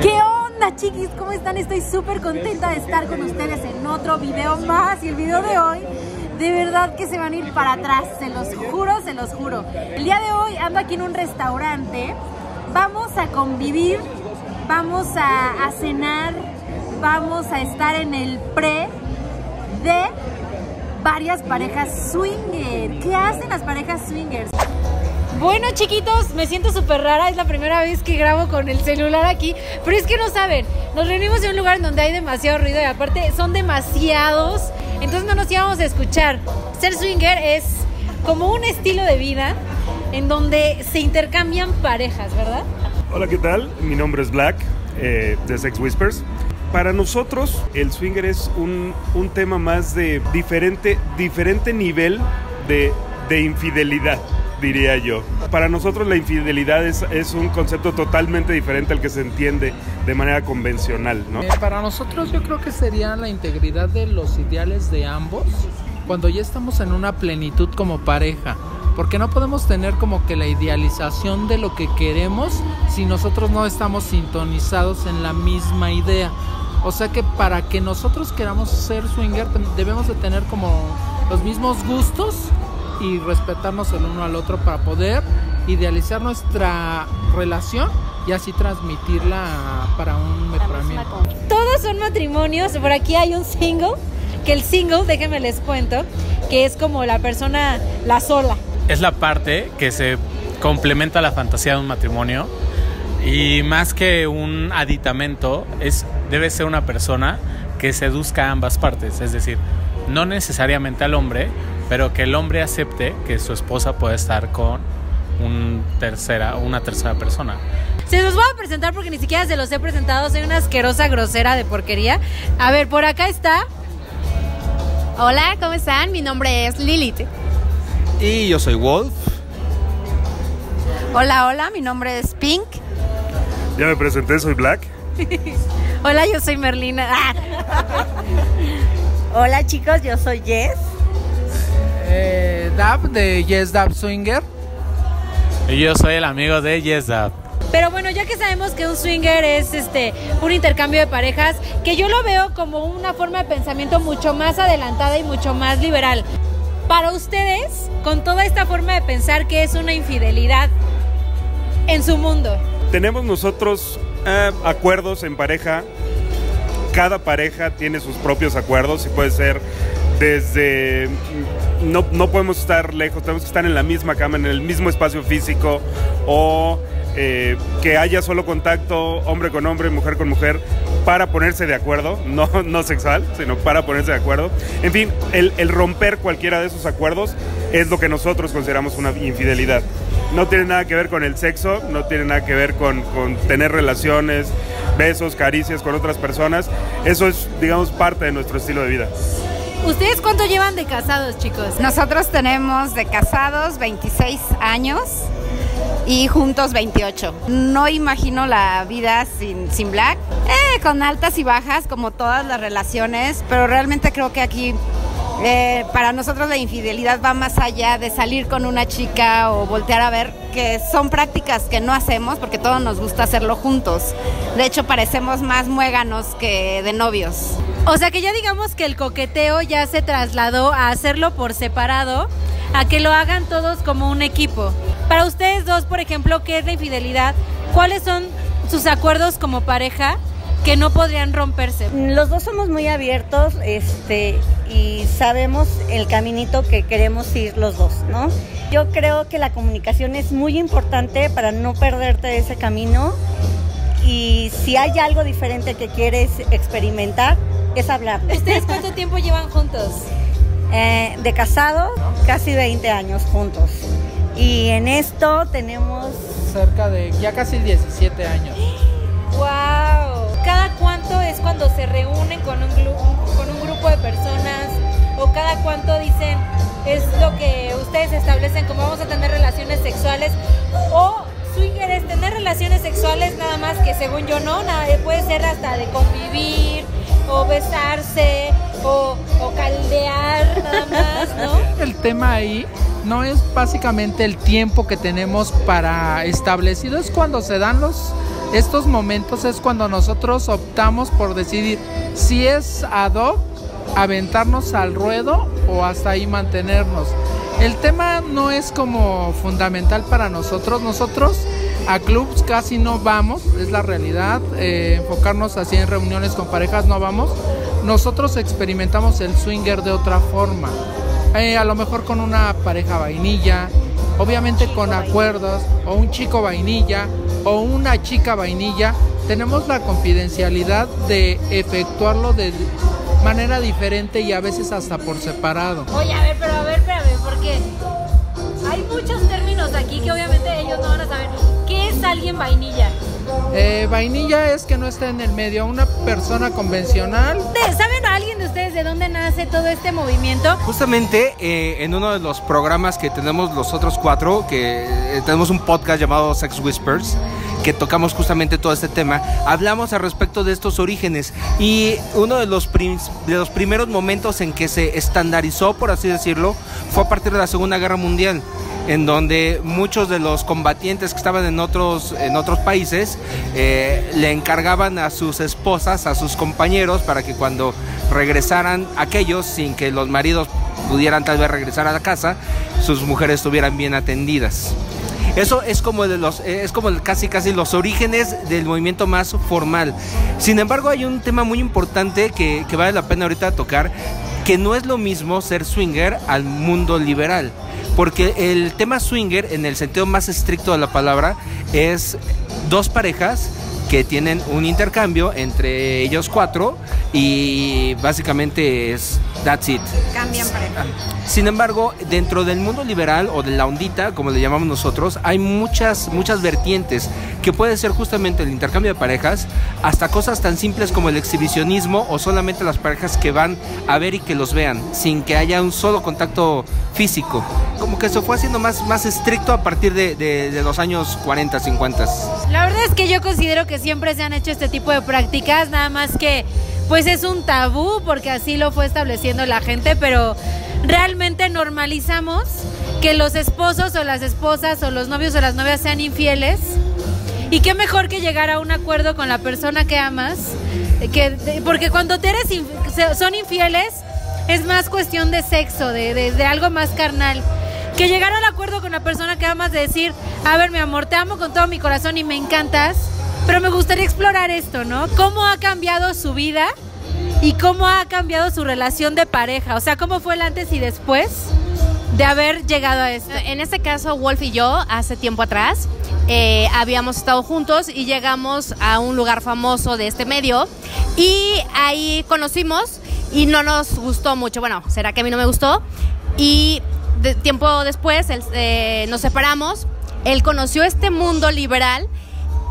¿Qué onda chiquis? ¿Cómo están? Estoy súper contenta de estar con ustedes en otro video más y el video de hoy de verdad que se van a ir para atrás, se los juro, se los juro. El día de hoy ando aquí en un restaurante, vamos a convivir, vamos a, cenar, vamos a estar en el pre de varias parejas swinger. ¿Qué hacen las parejas swingers? Bueno chiquitos, me siento súper rara, es la primera vez que grabo con el celular aquí, pero es que no saben, nos reunimos en un lugar donde hay demasiado ruido y aparte son demasiados, entonces no nos íbamos a escuchar. Ser swinger es como un estilo de vida en donde se intercambian parejas, ¿verdad? Hola, ¿qué tal? Mi nombre es Black, eh, de Sex Whispers. Para nosotros, el swinger es un, un tema más de diferente, diferente nivel de, de infidelidad diría yo. Para nosotros la infidelidad es, es, un concepto totalmente diferente al que se entiende de manera convencional, ¿no? Eh, para nosotros yo creo que sería la integridad de los ideales de ambos cuando ya estamos en una plenitud como pareja. Porque no podemos tener como que la idealización de lo que queremos si nosotros no estamos sintonizados en la misma idea. O sea que para que nosotros queramos ser swinger debemos de tener como los mismos gustos y respetarnos el uno al otro para poder idealizar nuestra relación y así transmitirla para un mejoramiento. Todos son matrimonios, por aquí hay un single, que el single, déjenme les cuento, que es como la persona, la sola. Es la parte que se complementa a la fantasía de un matrimonio y más que un aditamento, es, debe ser una persona que seduzca a ambas partes, es decir, no necesariamente al hombre, pero que el hombre acepte que su esposa puede estar con un tercera, una tercera persona. Se los voy a presentar porque ni siquiera se los he presentado, soy una asquerosa grosera de porquería. A ver, por acá está. Hola, ¿cómo están? Mi nombre es Lilith. Y yo soy Wolf. Hola, hola, mi nombre es Pink. Ya me presenté, soy Black. hola, yo soy Merlina. hola chicos, yo soy Jess eh, Dab de Yes Dab Swinger. Y yo soy el amigo de Yes Dab. Pero bueno, ya que sabemos que un swinger es este un intercambio de parejas, que yo lo veo como una forma de pensamiento mucho más adelantada y mucho más liberal. Para ustedes, con toda esta forma de pensar que es una infidelidad en su mundo. Tenemos nosotros eh, acuerdos en pareja. Cada pareja tiene sus propios acuerdos y puede ser desde no, no, podemos estar lejos, tenemos que estar en la misma cama, en el mismo espacio físico, o eh, que haya solo contacto hombre con hombre, mujer con mujer, para ponerse de acuerdo, no, no sexual, sino para ponerse de acuerdo. En fin, el, el romper cualquiera de esos acuerdos es lo que nosotros consideramos una infidelidad. No tiene nada que ver con el sexo, no tiene nada que ver con, con tener relaciones, besos, caricias con otras personas. Eso es, digamos, parte de nuestro estilo de vida. ¿Ustedes cuánto llevan de casados, chicos? Nosotros tenemos de casados 26 años y juntos 28. No imagino la vida sin, sin Black, eh, con altas y bajas como todas las relaciones, pero realmente creo que aquí eh, para nosotros la infidelidad va más allá de salir con una chica o voltear a ver, que son prácticas que no hacemos porque todos nos gusta hacerlo juntos. De hecho, parecemos más muéganos que de novios. O sea que ya digamos que el coqueteo ya se trasladó a hacerlo por separado, a que lo hagan todos como un equipo. Para ustedes dos, por ejemplo, ¿qué es la infidelidad? ¿Cuáles son sus acuerdos como pareja que no podrían romperse? Los dos somos muy abiertos este, y sabemos el caminito que queremos ir los dos, ¿no? Yo creo que la comunicación es muy importante para no perderte ese camino y si hay algo diferente que quieres experimentar, es hablar. ¿Ustedes cuánto tiempo llevan juntos? Eh, de casado, casi 20 años juntos. Y en esto tenemos... Cerca de ya casi 17 años. ¡Wow! ¿Cada cuánto es cuando se reúnen con un, con un grupo de personas? ¿O cada cuánto dicen es lo que ustedes establecen como vamos a tener relaciones sexuales? ¿O swinger es tener relaciones sexuales nada más que según yo no? Nada, puede ser hasta de convivir o besarse o, o caldear nada más, ¿no? El tema ahí no es básicamente el tiempo que tenemos para establecido, es cuando se dan los estos momentos es cuando nosotros optamos por decidir si es ad hoc, aventarnos al ruedo o hasta ahí mantenernos. El tema no es como fundamental para nosotros. Nosotros a clubs casi no vamos, es la realidad. Eh, enfocarnos así en reuniones con parejas no vamos. Nosotros experimentamos el swinger de otra forma. Eh, a lo mejor con una pareja vainilla, obviamente con acuerdos, o un chico vainilla, o una chica vainilla. Tenemos la confidencialidad de efectuarlo de manera diferente y a veces hasta por separado. Oye, a ver, pero a ver, espérame, porque hay muchos términos aquí que obviamente ellos no van a saber. ¿Qué es alguien vainilla? Eh, vainilla es que no está en el medio, una persona convencional. ¿Saben a alguien de ustedes de dónde nace todo este movimiento? Justamente eh, en uno de los programas que tenemos los otros cuatro, que eh, tenemos un podcast llamado Sex Whispers, que tocamos justamente todo este tema, hablamos al respecto de estos orígenes y uno de los, de los primeros momentos en que se estandarizó, por así decirlo, fue a partir de la Segunda Guerra Mundial en donde muchos de los combatientes que estaban en otros, en otros países eh, le encargaban a sus esposas, a sus compañeros, para que cuando regresaran aquellos, sin que los maridos pudieran tal vez regresar a la casa, sus mujeres estuvieran bien atendidas. Eso es como de los es como casi casi los orígenes del movimiento más formal. Sin embargo, hay un tema muy importante que, que vale la pena ahorita tocar, que no es lo mismo ser swinger al mundo liberal. Porque el tema swinger, en el sentido más estricto de la palabra, es dos parejas que tienen un intercambio entre ellos cuatro y básicamente es that's it. Cambian pareja. Sin embargo, dentro del mundo liberal o de la ondita, como le llamamos nosotros, hay muchas muchas vertientes que puede ser justamente el intercambio de parejas, hasta cosas tan simples como el exhibicionismo o solamente las parejas que van a ver y que los vean, sin que haya un solo contacto físico. Como que se fue haciendo más, más estricto a partir de, de los años 40, 50. La verdad es que yo considero que siempre se han hecho este tipo de prácticas, nada más que pues es un tabú porque así lo fue estableciendo la gente, pero realmente normalizamos que los esposos o las esposas o los novios o las novias sean infieles y qué mejor que llegar a un acuerdo con la persona que amas, que, porque cuando te eres son infieles es más cuestión de sexo, de, de, algo más carnal. Que llegar al acuerdo con la persona que amas, de decir, a ver mi amor, te amo con todo mi corazón y me encantas, pero me gustaría explorar esto, ¿no? ¿Cómo ha cambiado su vida y cómo ha cambiado su relación de pareja? O sea, ¿cómo fue el antes y después de haber llegado a esto? En este caso, Wolf y yo, hace tiempo atrás, eh, habíamos estado juntos y llegamos a un lugar famoso de este medio y ahí conocimos y no nos gustó mucho. Bueno, será que a mí no me gustó. Y de, tiempo después eh, nos separamos. Él conoció este mundo liberal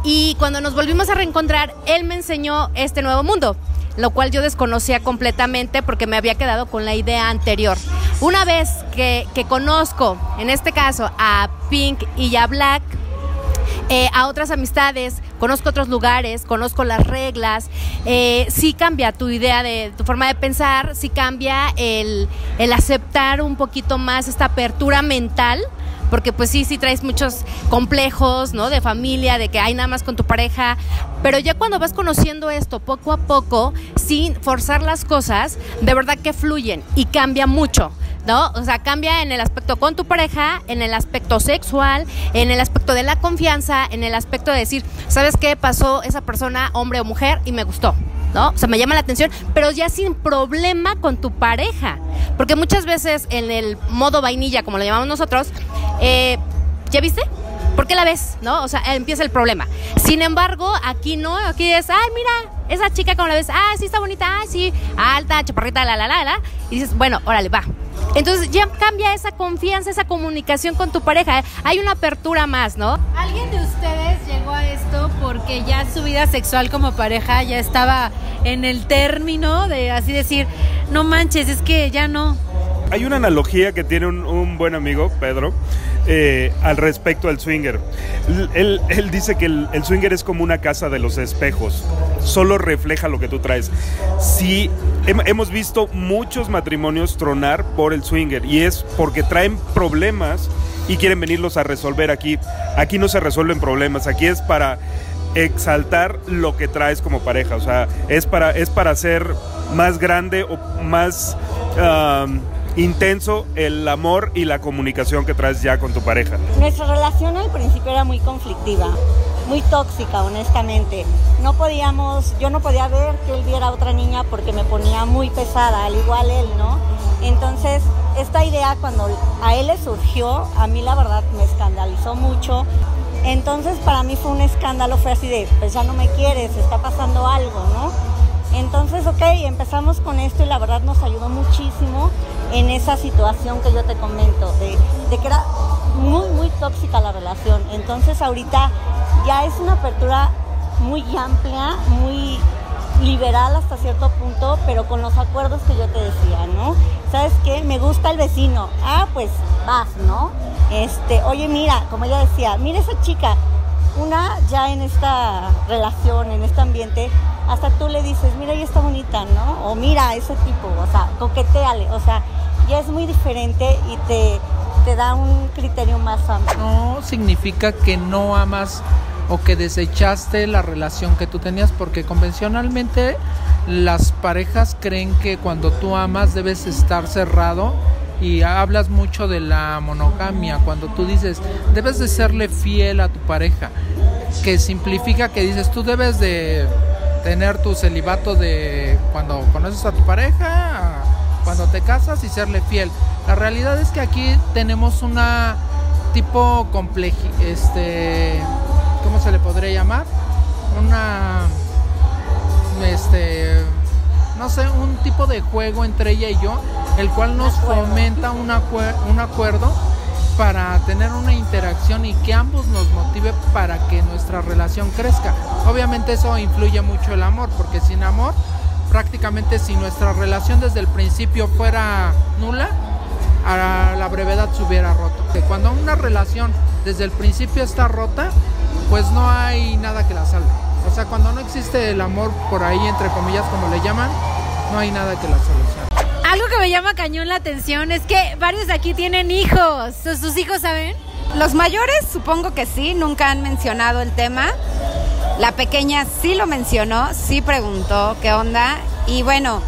y cuando nos volvimos a reencontrar, él me enseñó este nuevo mundo, lo cual yo desconocía completamente porque me había quedado con la idea anterior. Una vez que, que conozco, en este caso, a Pink y a Black, eh, a otras amistades, conozco otros lugares, conozco las reglas, eh, sí cambia tu idea de tu forma de pensar, sí cambia el, el aceptar un poquito más esta apertura mental porque pues sí, sí traes muchos complejos, ¿no? De familia, de que hay nada más con tu pareja, pero ya cuando vas conociendo esto poco a poco, sin forzar las cosas, de verdad que fluyen y cambia mucho. ¿no? O sea, cambia en el aspecto con tu pareja, en el aspecto sexual, en el aspecto de la confianza, en el aspecto de decir, ¿sabes qué pasó esa persona, hombre o mujer, y me gustó? ¿No? O sea, me llama la atención, pero ya sin problema con tu pareja. Porque muchas veces en el modo vainilla, como lo llamamos nosotros, eh, ¿ya viste? ¿Por qué la ves? ¿No? O sea, empieza el problema. Sin embargo, aquí no, aquí es, ay, mira, esa chica como la ves, ah, sí está bonita, ah, sí, alta, chaparrita, la, la, la, la. Y dices, bueno, órale, va, entonces ya cambia esa confianza, esa comunicación con tu pareja. Hay una apertura más, ¿no? ¿Alguien de ustedes llegó a esto porque ya su vida sexual como pareja ya estaba en el término de así decir, no manches, es que ya no? Hay una analogía que tiene un, buen amigo, Pedro, eh, al respecto al swinger. Él, dice que el, swinger es como una casa de los espejos, solo refleja lo que tú traes. Si hemos visto muchos matrimonios tronar por el swinger y es porque traen problemas y quieren venirlos a resolver aquí. Aquí no se resuelven problemas, aquí es para exaltar lo que traes como pareja. O sea, es para, es para hacer más grande o más intenso el amor y la comunicación que traes ya con tu pareja. Nuestra relación al principio era muy conflictiva, muy tóxica, honestamente. No podíamos, yo no podía ver que él viera a otra niña porque me ponía muy pesada, al igual él, ¿no? Entonces, esta idea cuando a él le surgió, a mí la verdad me escandalizó mucho. Entonces, para mí fue un escándalo, fue así de, pues ya no me quieres, está pasando algo, ¿no? Entonces, ok, empezamos con esto y la verdad nos ayudó muchísimo en esa situación que yo te comento, de, que era muy, muy tóxica la relación. Entonces, ahorita ya es una apertura muy amplia, muy liberal hasta cierto punto, pero con los acuerdos que yo te decía, ¿no? ¿Sabes qué? Me gusta el vecino. Ah, pues vas, ¿no? Este, oye, mira, como ella decía, mira esa chica. Una ya en esta relación, en este ambiente, hasta tú le dices, mira, ella está bonita, ¿no? O mira, ese tipo, o sea, coqueteale, o sea, ya es muy diferente y te, te da un criterio más amplio. No significa que no amas o que desechaste la relación que tú tenías, porque convencionalmente las parejas creen que cuando tú amas debes estar cerrado y hablas mucho de la monogamia, cuando tú dices debes de serle fiel a tu pareja, que simplifica que dices tú debes de tener tu celibato de cuando conoces a tu pareja, cuando te casas y serle fiel. La realidad es que aquí tenemos una tipo complejo, este ¿cómo se le podría llamar? Una, este, no sé, un tipo de juego entre ella y yo, el cual nos fomenta un, un acuerdo para tener una interacción y que ambos nos motive para que nuestra relación crezca. Obviamente eso influye mucho el amor, porque sin amor, prácticamente si nuestra relación desde el principio fuera nula, a la brevedad se hubiera roto. Cuando una relación desde el principio está rota, pues no hay nada que la salve. O sea, cuando no existe el amor por ahí, entre comillas, como le llaman, no hay nada que la solucione. Algo que me llama cañón la atención es que varios de aquí tienen hijos. ¿Sus hijos saben? Los mayores supongo que sí, nunca han mencionado el tema. La pequeña sí lo mencionó, sí preguntó qué onda. Y bueno,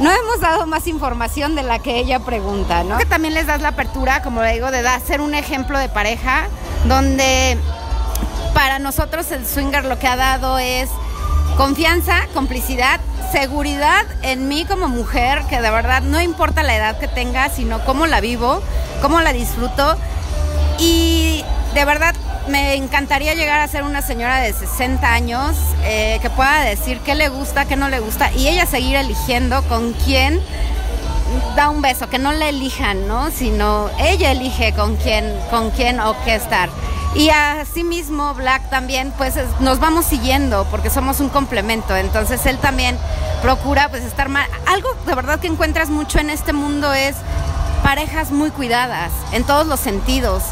no hemos dado más información de la que ella pregunta, ¿no? Que también les das la apertura, como le digo, de dar, ser un ejemplo de pareja donde para nosotros el swinger lo que ha dado es confianza, complicidad, seguridad en mí como mujer, que de verdad no importa la edad que tenga, sino cómo la vivo, cómo la disfruto. Y de verdad me encantaría llegar a ser una señora de 60 años eh, que pueda decir qué le gusta, qué no le gusta, y ella seguir eligiendo con quién da un beso, que no la elijan, ¿no? Sino ella elige con quién, con quién o qué estar. Y asimismo Black también pues nos vamos siguiendo porque somos un complemento, entonces él también procura pues estar mal. Algo de verdad que encuentras mucho en este mundo es parejas muy cuidadas en todos los sentidos,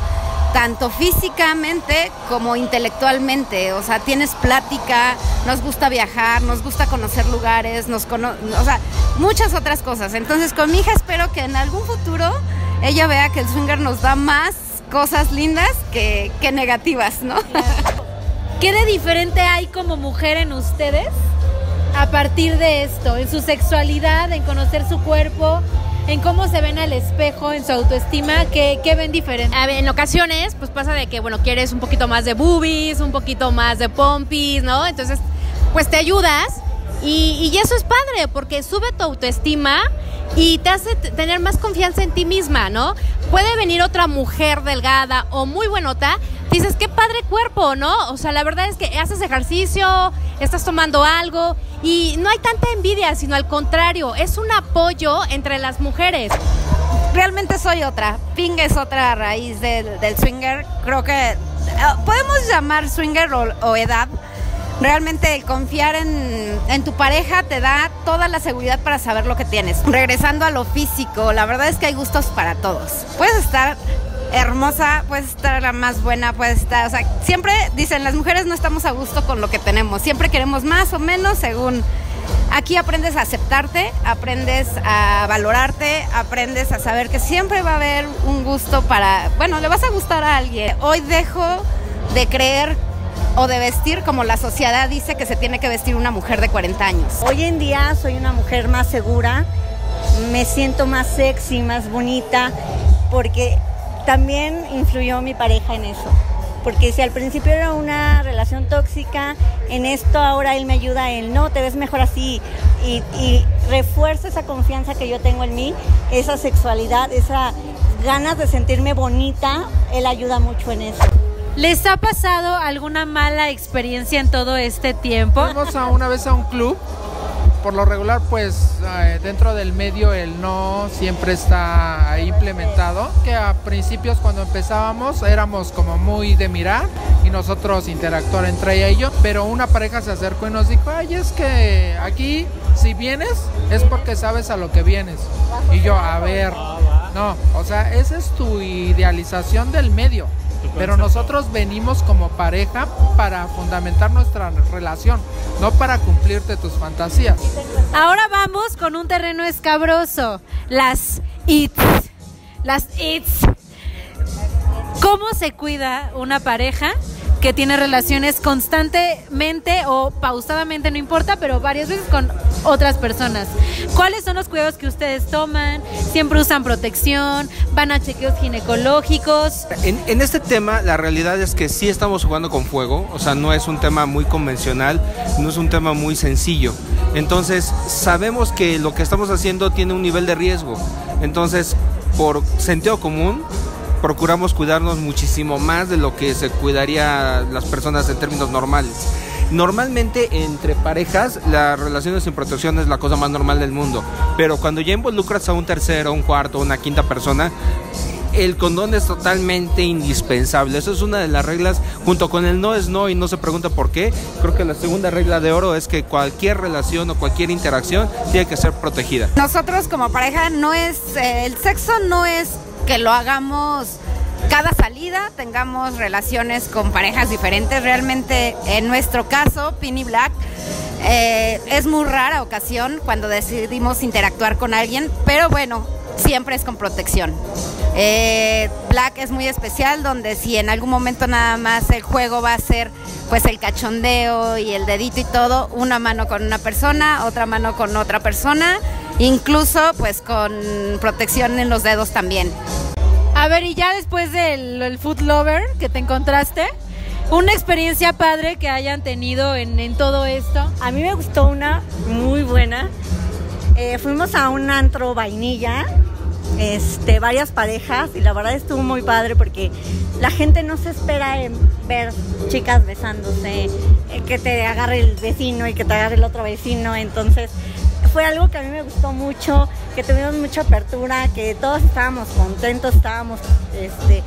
tanto físicamente como intelectualmente, o sea, tienes plática, nos gusta viajar, nos gusta conocer lugares, nos o sea, muchas otras cosas. Entonces con mi hija espero que en algún futuro ella vea que el swinger nos da más cosas lindas que, negativas, ¿no? ¿Qué de diferente hay como mujer en ustedes a partir de esto? En su sexualidad, en conocer su cuerpo, en cómo se ven al espejo, en su autoestima, ¿qué, ven diferente? en ocasiones, pues pasa de que, bueno, quieres un poquito más de boobies, un poquito más de pompis, ¿no? Entonces, pues te ayudas y, eso es padre porque sube tu autoestima y te hace tener más confianza en ti misma, ¿no? Puede venir otra mujer delgada o muy buenota, dices, qué padre cuerpo, ¿no? O sea, la verdad es que haces ejercicio, estás tomando algo y no hay tanta envidia, sino al contrario, es un apoyo entre las mujeres. Realmente soy otra, Ping es otra raíz del, swinger, creo que eh, podemos llamar swinger o edad, Realmente el confiar en, tu pareja te da toda la seguridad para saber lo que tienes. Regresando a lo físico, la verdad es que hay gustos para todos. Puedes estar hermosa, puedes estar la más buena, puedes estar, o sea, siempre dicen, las mujeres no estamos a gusto con lo que tenemos, siempre queremos más o menos según Aquí aprendes a aceptarte, aprendes a valorarte, aprendes a saber que siempre va a haber un gusto para, bueno, le vas a gustar a alguien. Hoy dejo de creer o de vestir como la sociedad dice que se tiene que vestir una mujer de 40 años. Hoy en día soy una mujer más segura, me siento más sexy, más bonita, porque también influyó mi pareja en eso. Porque si al principio era una relación tóxica, en esto ahora él me ayuda, él no, te ves mejor así. Y, y refuerza esa confianza que yo tengo en mí, esa sexualidad, esa ganas de sentirme bonita, él ayuda mucho en eso. ¿Les ha pasado alguna mala experiencia en todo este tiempo? Fuimos a una vez a un club. Por lo regular, pues eh, dentro del medio el no siempre está implementado. Que a principios cuando empezábamos éramos como muy de mirar y nosotros interactuar entre ellos. Pero una pareja se acercó y nos dijo, ay, es que aquí si vienes es porque sabes a lo que vienes. Y yo, a ver, no, o sea, esa es tu idealización del medio. Pero nosotros venimos como pareja para fundamentar nuestra relación, no para cumplirte tus fantasías. Ahora vamos con un terreno escabroso, las ITS. Las ITS. ¿Cómo se cuida una pareja que tiene relaciones constantemente o pausadamente, no importa, pero varias veces con otras personas. ¿Cuáles son los cuidados que ustedes toman? ¿Siempre usan protección? ¿Van a chequeos ginecológicos? En, en este tema, la realidad es que sí estamos jugando con fuego, o sea, no es un tema muy convencional, no es un tema muy sencillo. Entonces, sabemos que lo que estamos haciendo tiene un nivel de riesgo. Entonces, por sentido común, procuramos cuidarnos muchísimo más de lo que se cuidaría las personas en términos normales. Normalmente entre parejas las relaciones sin protección es la cosa más normal del mundo, pero cuando ya involucras a un tercero, un cuarto, una quinta persona, el condón es totalmente indispensable. Eso es una de las reglas, junto con el no es no y no se pregunta por qué. Creo que la segunda regla de oro es que cualquier relación o cualquier interacción tiene que ser protegida. Nosotros como pareja no es, eh, el sexo no es que lo hagamos cada salida, tengamos relaciones con parejas diferentes. Realmente en nuestro caso, Pini Black, eh, es muy rara ocasión cuando decidimos interactuar con alguien, pero bueno, siempre es con protección. Eh, Black es muy especial, donde si en algún momento nada más el juego va a ser pues el cachondeo y el dedito y todo, una mano con una persona, otra mano con otra persona, incluso pues con protección en los dedos también. A ver, y ya después del el food lover que te encontraste, una experiencia padre que hayan tenido en, en todo esto. A mí me gustó una muy buena. Eh, fuimos a un antro vainilla, este, varias parejas, y la verdad estuvo muy padre porque la gente no se espera en ver chicas besándose, eh, que te agarre el vecino y que te agarre el otro vecino. Entonces, fue algo que a mí me gustó mucho, que tuvimos mucha apertura, que todos estábamos contentos, estábamos este,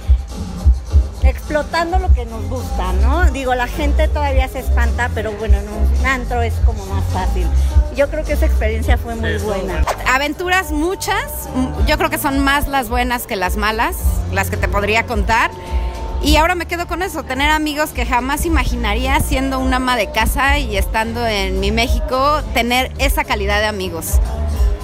explotando lo que nos gusta, ¿no? Digo, la gente todavía se espanta, pero bueno, en un antro es como más fácil. Yo creo que esa experiencia fue muy buena. Aventuras muchas, yo creo que son más las buenas que las malas, las que te podría contar. Y ahora me quedo con eso, tener amigos que jamás imaginaría siendo una ama de casa y estando en mi México, tener esa calidad de amigos.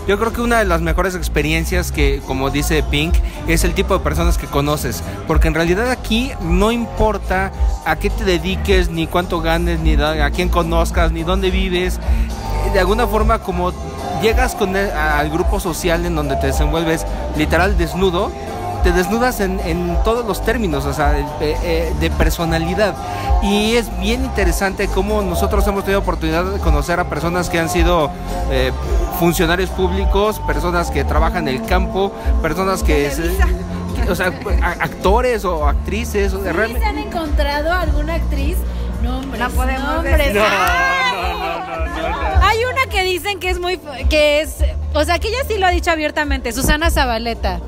Yo creo que una de las mejores experiencias que, como dice Pink, es el tipo de personas que conoces. Porque en realidad aquí no importa a qué te dediques, ni cuánto ganes, ni a quién conozcas, ni dónde vives. De alguna forma, como llegas con el- al grupo social en donde te desenvuelves literal desnudo, te desnudas en, en todos los términos, o sea, de, eh, de personalidad. Y es bien interesante cómo nosotros hemos tenido oportunidad de conocer a personas que han sido eh, funcionarios públicos, personas que trabajan en el campo, personas que... o sea, actores o actrices. ¿Sí realmente- ¿Se han encontrado alguna actriz? Nombres, No podemos nombres. decir. Hay una que dicen que es muy, que es, o sea, que ella sí lo ha dicho abiertamente, Susana Zabaleta.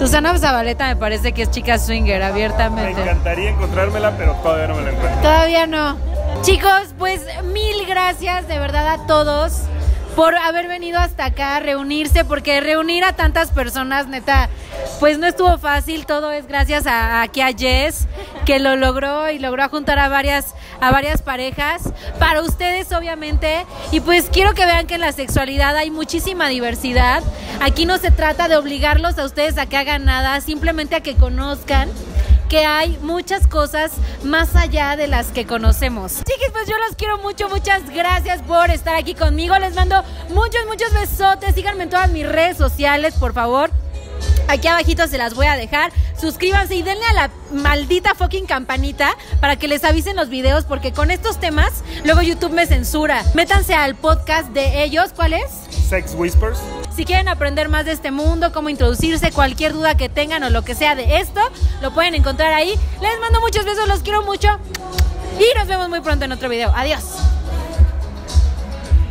Susana Zabaleta me parece que es chica swinger Me abiertamente. encantaría encontrármela, pero todavía no me la encuentro. Todavía no. Chicos, pues mil gracias de verdad a todos por haber venido hasta acá a reunirse, porque reunir a tantas personas, neta, pues no estuvo fácil. Todo es gracias a, aquí a Jess, que lo logró y logró juntar a varias, a varias parejas. Para ustedes, obviamente. Y pues quiero que vean que en la sexualidad hay muchísima diversidad. Aquí no se trata de obligarlos a ustedes a que hagan nada, simplemente a que conozcan que hay muchas cosas más allá de las que conocemos. Chiquis, pues yo los quiero mucho, muchas gracias por estar aquí conmigo. Les mando muchos, muchos besotes. Síganme en todas mis redes sociales, por favor. Aquí abajito se las voy a dejar. Suscríbanse y denle a la maldita fucking campanita para que les avisen los videos porque con estos temas luego YouTube me censura. Métanse al podcast de ellos. ¿Cuál es? Sex Whispers. Si quieren aprender más de este mundo, cómo introducirse, cualquier duda que tengan o lo que sea de esto, lo pueden encontrar ahí. Les mando muchos besos, los quiero mucho y nos vemos muy pronto en otro video. Adiós.